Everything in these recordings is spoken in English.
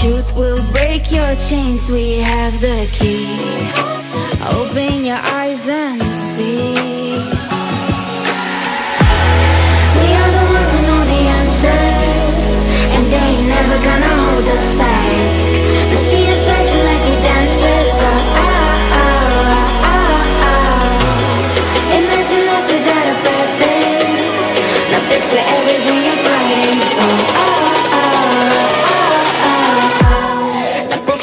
Truth will break your chains, we have the key. Open your eyes and see.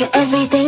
you everything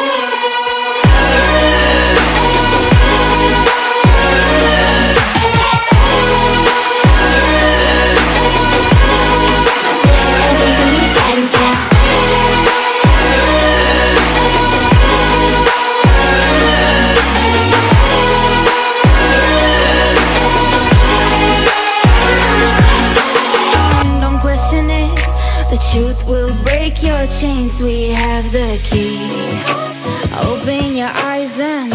Truth will break your chains, we have the key. Open your eyes and